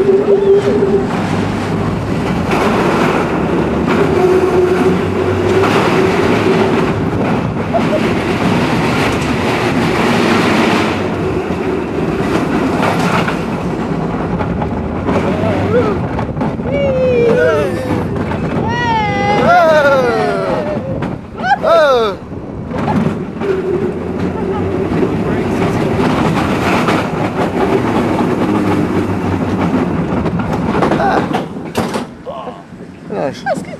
Oh! Nice.